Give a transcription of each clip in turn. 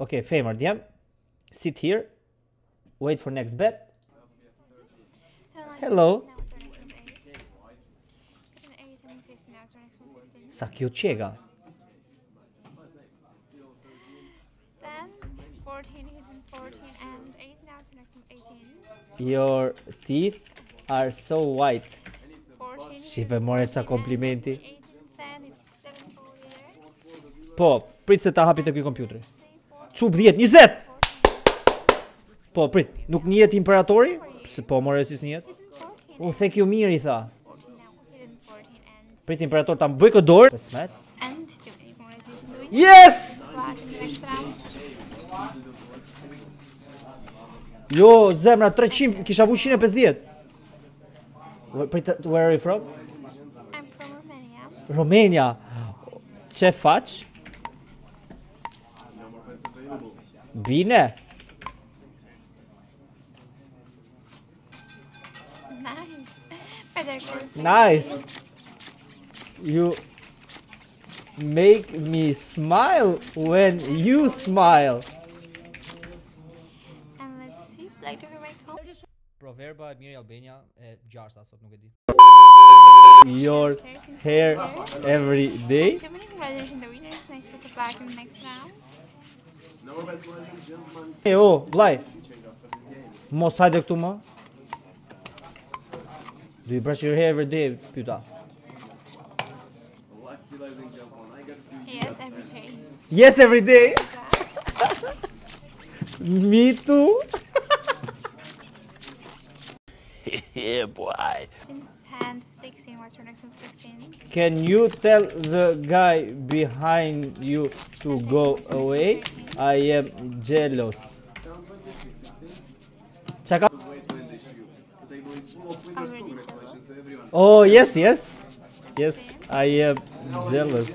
Okay, Famer, DM. Sit here. Wait for next bet. Hello. Sa kjo qega? Your teeth are so white. Shive more qa komplimenti. Po, prit se ta hapi të kjo kompjutri. Çup 10, 20. Po, prit, nuk njihet imperatori? Pse po more si njihet? U thank you, mirë i tha. Prit imperator ta mboj këtë dorë. 15. Yes! Jo, zemra 300, kisha vu 150. Prit, where are you from? I'm from Romania. Romania. Çe faq? Bine. Nice. Nice. You make me smile when you smile. And let's see. Like to hear my call. Proverba e Albania e gjashta sot nuk e di. Your hair every day. Too many congratulations, the winners. Next was the black in the next round. E o, oh, vllai. Mos hajde këtu më. Do you brush your hair every day? Pyeta. Yes, every day. Yes, every day. Me too. Yeah, boy. Since hand 16, what's your next one? 16. Can you tell the guy behind you to go away? I am jealous. Check out. Jealous. Oh, yes, yes. Yes, I am jealous.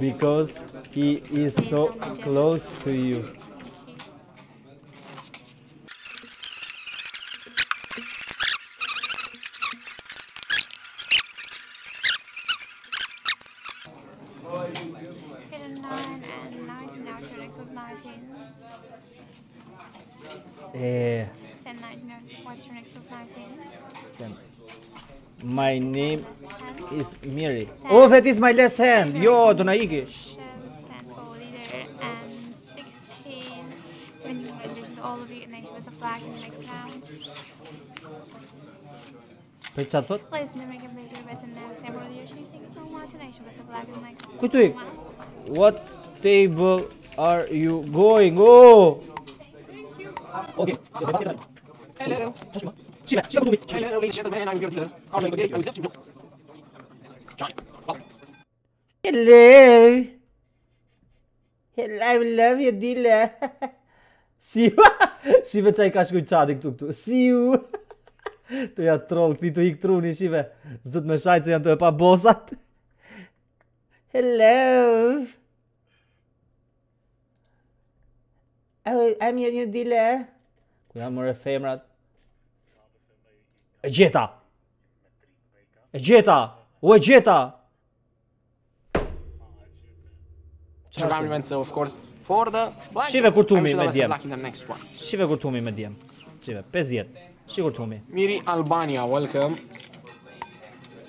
Because he is so close to you. Hit 9 and 19. Now your next was 19. Eh, 10, 19. What's your next was 19? my name 10. is Miri. Oh, that is my last hand. Jo, do na iki. Shows 10 for leader and 16. So many all of you. Next was a flag in the next round. Për çfarë thot? Ladies and gentlemen, please respect and accept the invitation so much nation as a flag of my What table are you going? Oh. Okay. Hello. Shiva, Shiva Dubit. Hello, ladies and gentlemen, I'm your dealer. I'm going to get you. Johnny. Hello. Hello, I love you, dealer. Si, si vetë ai ka shkruajtur çadi këtu këtu. Si u. Të ja troll, këti të ik truni, shive. Të më shajtë se janë të e pa bosat. Hello. Oh, I'm your new dealer. Ku janë mëre femrat? E gjeta! E gjeta! O e gjeta! Some compliments, uh, of course, for the black. Shive kur tumi I wish you me djem. Shive kur tumi me djem. Shive, 50. Shi kur. Miri Albania, welcome.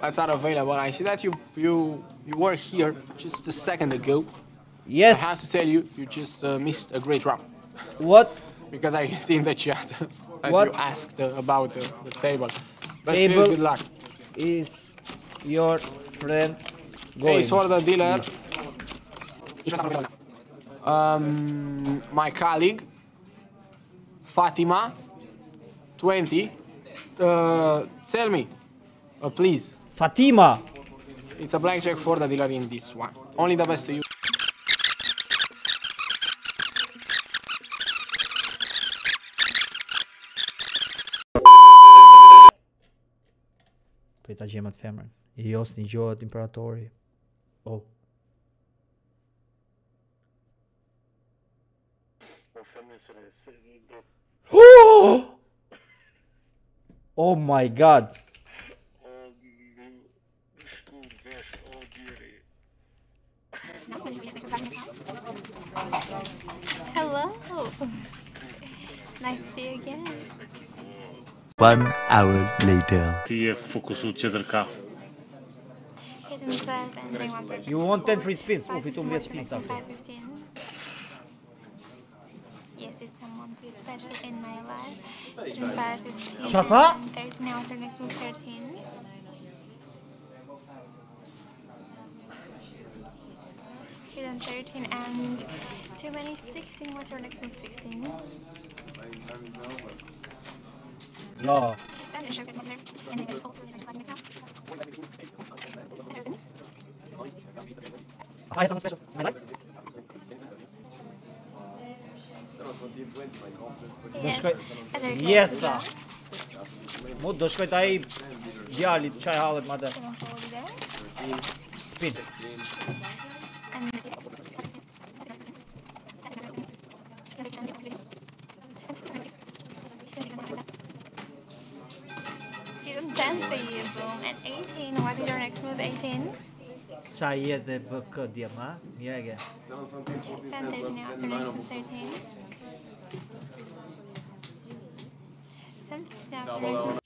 That's not available. I see that you you you were here just a second ago. Yes. I have to tell you, you just uh, missed a great round What? because I see in the chat that What? you asked uh, about uh, the table. Best Table. good luck. Is your friend going? Hey, for the dealer. Um, my colleague, Fatima, 20. Uh, tell me, uh, please. Fatima. It's a blank check for the dealer in this one. Only the best to you. Po i ta gjemë atë femrën. I jos një gjohet imperatori. Oh. Oh! Oh my god. Now when we Hello. Nice to see you again. One hour later. Ti je fokusu qëtër ka. Hidden 12 and ring 1 You want 10 free spins? U fitu 10 spins Five after. fifteen. Yes, it's someone who is special in my life. Hidden 5 15. Qa and 13. Now it's our next move 13. Hidden 13 and too many 16. What's our next move 16? Ja. Then it's sugar there. And then it's full. And it's like it's out. I have something special in my life. Do shkoj. Yes ta. Do shkoj ai djali çaj hallet madje. Speed. Ten for you, boom. At 18, what is your next move? 18? Çaj jetë BK djem, ha? Mjege. Yeah, Then 13 now, turn into 13. Send now, turn into